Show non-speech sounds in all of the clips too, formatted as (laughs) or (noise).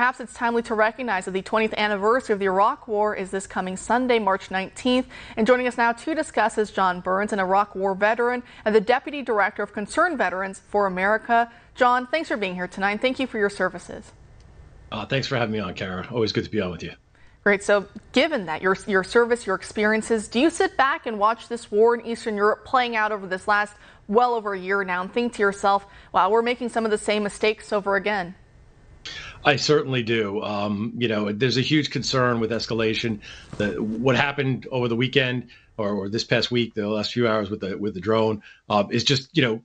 Perhaps it's timely to recognize that the 20th anniversary of the Iraq War is this coming Sunday, March 19th. And joining us now to discuss is John Byrnes, an Iraq War veteran and the Deputy Director of Concerned Veterans for America. John, thanks for being here tonight. Thank you for your services. Uh, thanks for having me on, Kara. Always good to be on with you. Great. So, given that your your service, your experiences, do you sit back and watch this war in Eastern Europe playing out over this last well over a year now and think to yourself, "Wow, we're making some of the same mistakes over again"? I certainly do. Um, you know, there's a huge concern with escalation. The, what happened over the weekend or, or, this past week, the last few hours with the with the drone, uh, is just you know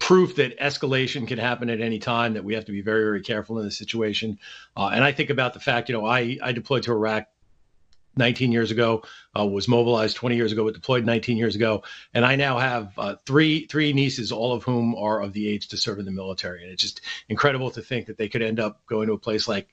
proof that escalation can happen at any time. That we have to be very very careful in this situation. Uh, and I think about the fact, you know, I I deployed to Iraq 19 years ago, uh, was mobilized 20 years ago, but deployed 19 years ago, and I now have uh, three three nieces, all of whom are of the age to serve in the military, and it's just incredible to think that they could end up going to a place like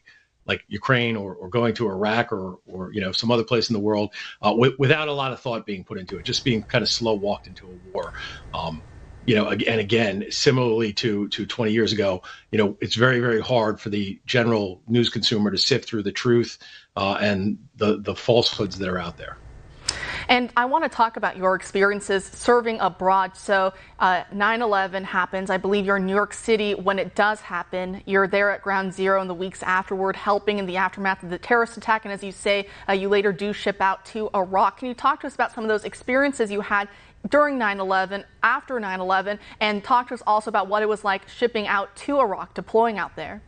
like Ukraine or, or going to Iraq or or you know some other place in the world uh, w- without a lot of thought being put into it, just being kind of slow walked into a war. Um, you know, and again, similarly to to 20 years ago, you know, it's very very hard for the general news consumer to sift through the truth uh, and the the falsehoods that are out there. And I want to talk about your experiences serving abroad. So, uh, 9 uh, 11 happens. I believe you're in New York City when it does happen. You're there at ground zero in the weeks afterward, helping in the aftermath of the terrorist attack. And as you say, uh, you later do ship out to Iraq. Can you talk to us about some of those experiences you had during 9 11, after 9 11, and talk to us also about what it was like shipping out to Iraq, deploying out there.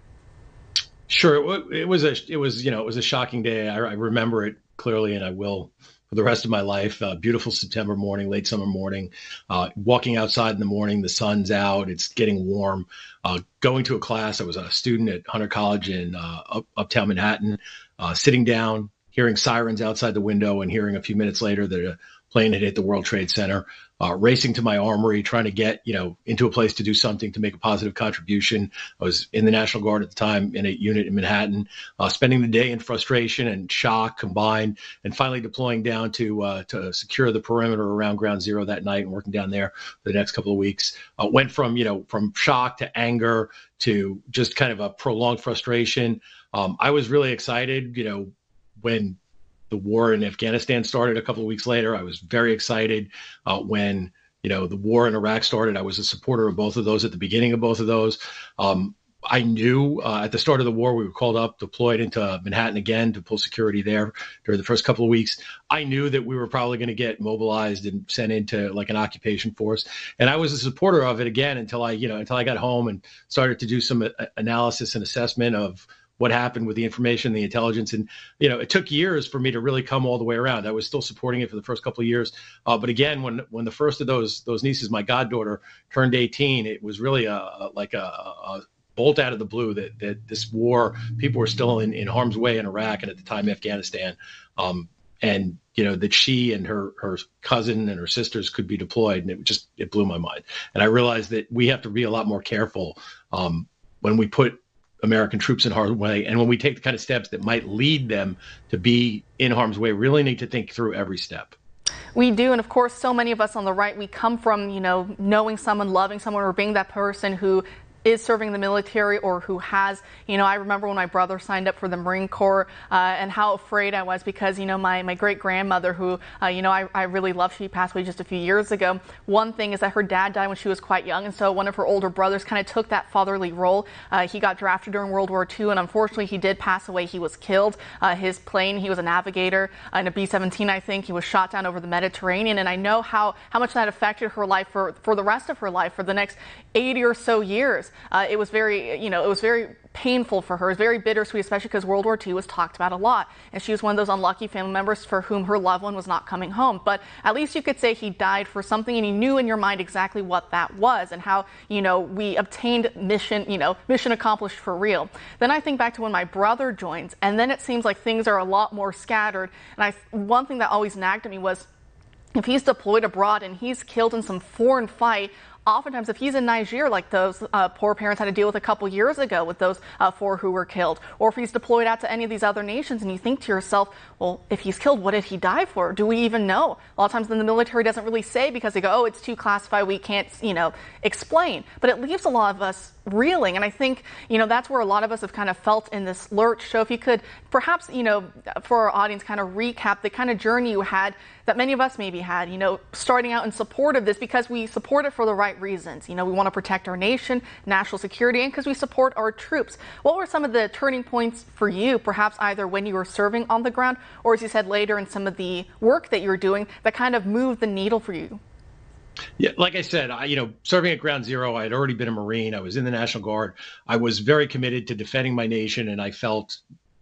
Sure, it was a it was you know it was a shocking day. I, I remember it clearly, and I will for the rest of my life. Uh, beautiful September morning, late summer morning. Uh, walking outside in the morning, the sun's out, it's getting warm. Uh, going to a class, I was a student at Hunter College in uh, up, uptown Manhattan. Uh, sitting down, hearing sirens outside the window, and hearing a few minutes later that a plane had hit the World Trade Center. Uh, racing to my armory, trying to get you know into a place to do something to make a positive contribution. I was in the National Guard at the time in a unit in Manhattan, uh, spending the day in frustration and shock combined, and finally deploying down to uh, to secure the perimeter around Ground Zero that night and working down there for the next couple of weeks. Uh, went from you know from shock to anger to just kind of a prolonged frustration. Um, I was really excited, you know, when the war in Afghanistan started a couple of weeks later. I was very excited uh, when you know the war in Iraq started. I was a supporter of both of those at the beginning of both of those. Um, I knew uh, at the start of the war we were called up, deployed into Manhattan again to pull security there during the first couple of weeks. I knew that we were probably going to get mobilized and sent into like an occupation force, and I was a supporter of it again until I, you know, until I got home and started to do some uh, analysis and assessment of what happened with the information, the intelligence, and you know, it took years for me to really come all the way around. I was still supporting it for the first couple of years, uh, but again, when when the first of those those nieces, my goddaughter, turned 18, it was really a, a like a, a bolt out of the blue that that this war, people were still in, in harm's way in Iraq and at the time Afghanistan, um, and you know that she and her her cousin and her sisters could be deployed, and it just it blew my mind. And I realized that we have to be a lot more careful um, when we put American troops in harm's way. And when we take the kind of steps that might lead them to be in harm's way, really need to think through every step. We do, and of course, so many of us on the right, we come from, you know, knowing someone, loving someone, or being that person who is serving the military or who has. You know, I remember when my brother signed up for the Marine Corps uh, and how afraid I was because, you know, my, my great grandmother, who, uh, you know, I, I really love, she passed away just a few years ago. One thing is that her dad died when she was quite young, and so one of her older brothers kind of took that fatherly role. Uh, he got drafted during World War II, and unfortunately, he did pass away. He was killed. Uh, his plane, he was a navigator in a B 17, I think. He was shot down over the Mediterranean, and I know how, how much that affected her life for, for the rest of her life for the next 80 or so years. Uh, it was very, you know, it was very painful for her. It was very bittersweet, especially because World War II was talked about a lot. And she was one of those unlucky family members for whom her loved one was not coming home. But at least you could say he died for something and he knew in your mind exactly what that was and how, you know, we obtained mission, you know, mission accomplished for real. Then I think back to when my brother joins and then it seems like things are a lot more scattered. And I, one thing that always nagged at me was if he's deployed abroad and he's killed in some foreign fight, oftentimes if he's in Niger, like those uh, poor parents had to deal with a couple years ago with those uh, four who were killed, or if he's deployed out to any of these other nations, and you think to yourself, well, if he's killed, what did he die for? Do we even know? A lot of times, then the military doesn't really say because they go, oh, it's too classified, we can't, you know, explain. But it leaves a lot of us reeling, and I think, you know, that's where a lot of us have kind of felt in this lurch. So if you could perhaps, you know, for our audience, kind of recap the kind of journey you had that many of us maybe had, you know, starting out in support of this because we support it for the right reasons. You know, we want to protect our nation, national security, and because we support our troops. What were some of the turning points for you, perhaps either when you were serving on the ground or, as you said later, in some of the work that you were doing that kind of moved the needle for you? Yeah, like I said, I, you know, serving at Ground Zero, I had already been a Marine. I was in the National Guard. I was very committed to defending my nation, and I felt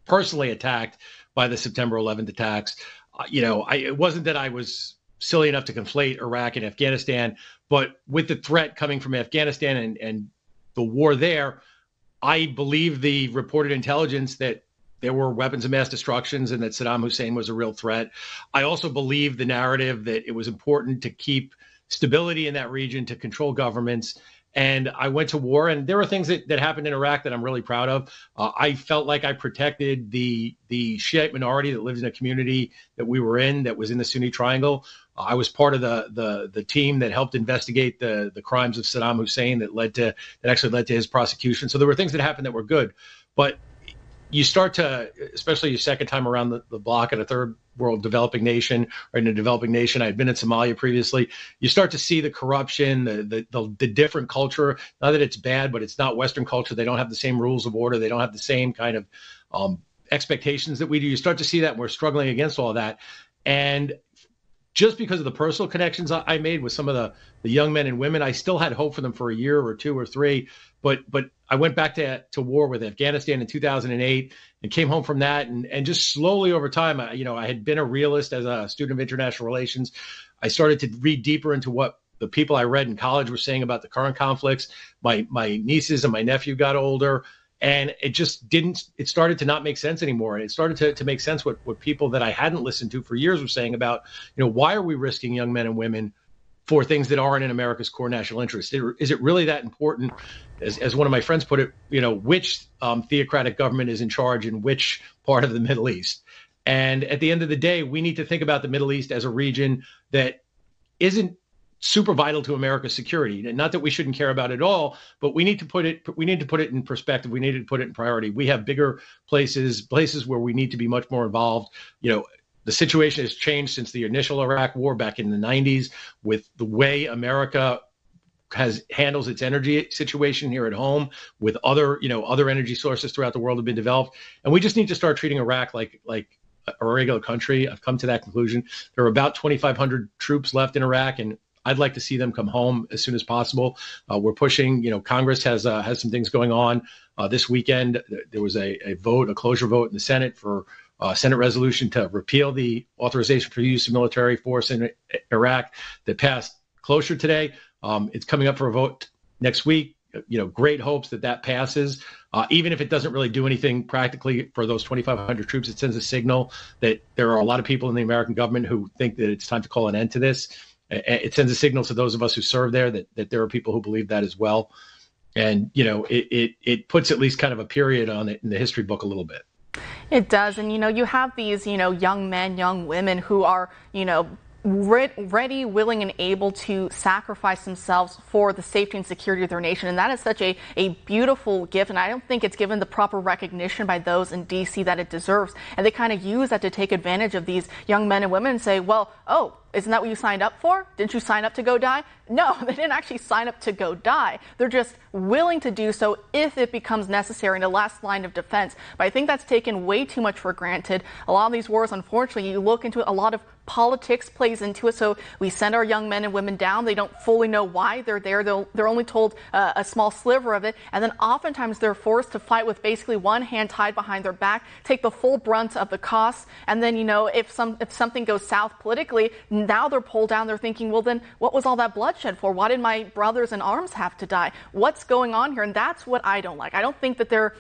personally attacked by the September 11th attacks. Uh, you know, I, it wasn't that I was silly enough to conflate Iraq and Afghanistan, but with the threat coming from Afghanistan and, and the war there, I believe the reported intelligence that there were weapons of mass destructions and that Saddam Hussein was a real threat. I also believe the narrative that it was important to keep stability in that region, to control governments. And I went to war, and there were things that, that happened in Iraq that I'm really proud of. Uh, I felt like I protected the the Shiite minority that lived in a community that we were in that was in the Sunni Triangle. Uh, I was part of the the the team that helped investigate the the crimes of Saddam Hussein that led to that actually led to his prosecution. So there were things that happened that were good, but you start to, especially your second time around the, the block at a third world developing nation or in a developing nation. I had been in Somalia previously. You start to see the corruption, the, the, the the different culture. Not that it's bad, but it's not Western culture. They don't have the same rules of order. They don't have the same kind of um, expectations that we do. You start to see that, we're struggling against all that. And just because of the personal connections I made with some of the, the young men and women, I still had hope for them for a year or two or three. But but I went back to to war with Afghanistan in 2008 and came home from that, and and just slowly over time, I, you know, I had been a realist as a student of international relations. I started to read deeper into what the people I read in college were saying about the current conflicts. My my nieces and my nephew got older and it just didn't it started to not make sense anymore and it started to, to make sense what, what people that i hadn't listened to for years were saying about you know why are we risking young men and women for things that aren't in america's core national interest is it really that important as, as one of my friends put it you know which um, theocratic government is in charge in which part of the middle east and at the end of the day we need to think about the middle east as a region that isn't super vital to America's security. Not that we shouldn't care about it all, but we need to put it we need to put it in perspective. We need to put it in priority. We have bigger places, places where we need to be much more involved. You know, the situation has changed since the initial Iraq war back in the 90s with the way America has handles its energy situation here at home with other, you know, other energy sources throughout the world have been developed. And we just need to start treating Iraq like like a regular country. I've come to that conclusion. There are about 2,500 troops left in Iraq, and I'd like to see them come home as soon as possible. Uh, we're pushing. You know, Congress has uh, has some things going on uh, this weekend. There was a, a vote, a cloture vote in the Senate for uh, Senate resolution to repeal the authorization for use of military force in Iraq that passed cloture today. Um, it's coming up for a vote next week. You know, great hopes that that passes. Uh, even if it doesn't really do anything practically for those 2,500 troops, it sends a signal that there are a lot of people in the American government who think that it's time to call an end to this it sends a signal to those of us who serve there that, that there are people who believe that as well. And, you know, it, it, it puts at least kind of a period on it in the history book a little bit. It does. And, you know, you have these, you know, young men, young women who are, you know, ready, willing, and able to sacrifice themselves for the safety and security of their nation. And that is such a, a beautiful gift. And I don't think it's given the proper recognition by those in D.C. that it deserves. And they kind of use that to take advantage of these young men and women and say, well, oh, isn't that what you signed up for? Didn't you sign up to go die? No, (laughs) they didn't actually sign up to go die. They're just willing to do so if it becomes necessary in the last line of defense. But I think that's taken way too much for granted. A lot of these wars, unfortunately, you look into a lot of politics plays into it. So we send our young men and women down. They don't fully know why they're there. they are only told uh, a small sliver of it. And then oftentimes they're forced to fight with basically one hand tied behind their back, take the full brunt of the costs. And then, you know, if some, if something goes south politically, now they're pulled down. They're thinking, well, then what was all that bloodshed for? Why did my brothers in arms have to die? What's going on here? And that's what I don't like. I don't think that they're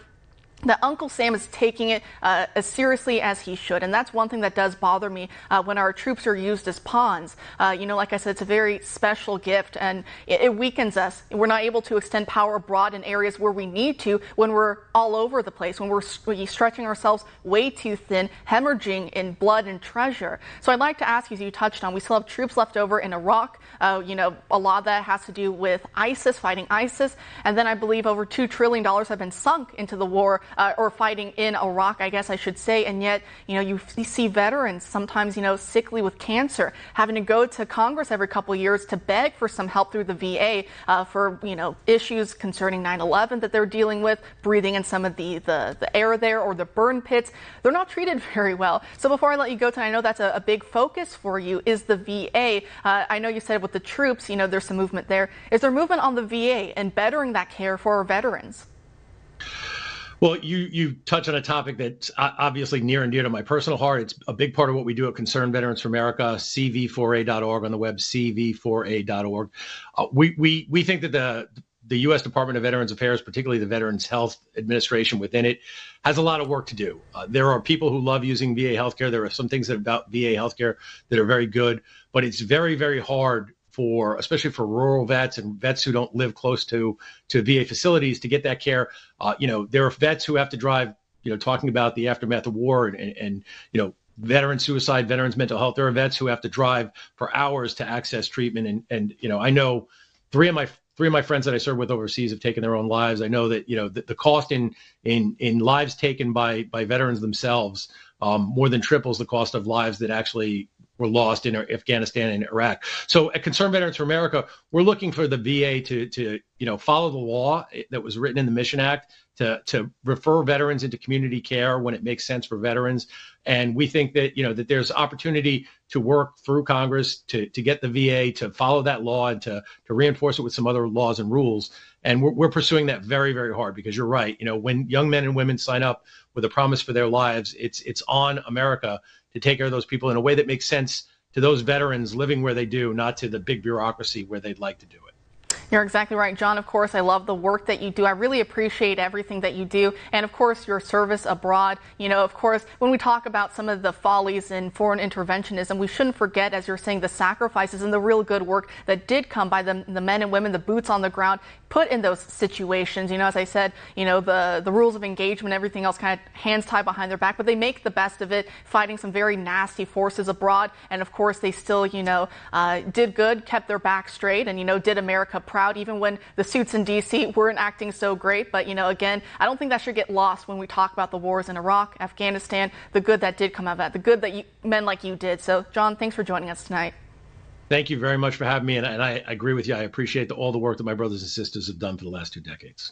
that Uncle Sam is taking it uh, as seriously as he should. And that's one thing that does bother me uh, when our troops are used as pawns. Uh, you know, like I said, it's a very special gift and it, it, weakens us. We're not able to extend power abroad in areas where we need to when we're all over the place, when we're stretching ourselves way too thin, hemorrhaging in blood and treasure. So I'd like to ask you, as you touched on, we still have troops left over in Iraq. Uh, you know, a lot of that has to do with ISIS, fighting ISIS. And then I believe over $2 trillion have been sunk into the war uh, or fighting in Iraq, I guess I should say. And yet, you know, you, see veterans sometimes, you know, sickly with cancer, having to go to Congress every couple years to beg for some help through the VA uh, for, you know, issues concerning 9/11 that they're dealing with, breathing in some of the, the, the air there or the burn pits. They're not treated (laughs) very well. So before I let you go tonight, I know that's a, a big focus for you is the VA. Uh, I know you said with the troops, you know, there's some movement there. Is there movement on the VA and bettering that care for our veterans? Well, you you touch on a topic that's obviously near and dear to my personal heart. It's a big part of what we do at Concerned Veterans for America, cv4a.org on the web, cv4a.org. Uh, we we we think that the the U.S. Department of Veterans Affairs, particularly the Veterans Health Administration within it, has a lot of work to do. Uh, there are people who love using VA healthcare. There are some things that about VA healthcare that are very good, but it's very very hard for especially for rural vets and vets who don't live close to to VA facilities to get that care. Uh, you know, there are vets who have to drive. You know, talking about the aftermath of war and, and, and you know veteran suicide, veterans mental health. There are vets who have to drive for hours to access treatment, and and you know, I know three of my three of my friends that I serve with overseas have taken their own lives. I know that you know the, the cost in in in lives taken by by veterans themselves um, more than triples the cost of lives that actually were lost in Afghanistan and Iraq. So at Concerned Veterans for America, we're looking for the VA to to you know follow the law that was written in the Mission Act to to refer veterans into community care when it makes sense for veterans. And we think that you know that there's opportunity to work through Congress to to get the VA to follow that law and to to reinforce it with some other laws and rules. And we're, we're pursuing that very very hard because you're right. You know when young men and women sign up with a promise for their lives, it's it's on America to take care of those people in a way that makes sense to those veterans living where they do, not to the big bureaucracy where they'd like to do it. You're exactly right, John. Of course, I love the work that you do. I really appreciate everything that you do. And of course, your service abroad. You know, of course, when we talk about some of the follies in foreign interventionism, we shouldn't forget, as you're saying, the sacrifices and the real good work that did come by the, the men and women, the boots on the ground, put in those situations. You know, as I said, you know, the, the rules of engagement, everything else kind of hands tied behind their back, but they make the best of it, fighting some very nasty forces abroad. And of course, they still, you know, uh, did good, kept their back straight, and, you know, did America proud even when the suits in D.C. weren't acting so great. But, you know, again, I don't think that should get lost when we talk about the wars in Iraq, Afghanistan, the good that did come out of that, the good that you, men like you did. So, John, thanks for joining us tonight. Thank you very much for having me. And, and I, agree with you. I appreciate the, all the work that my brothers and sisters have done for the last two decades.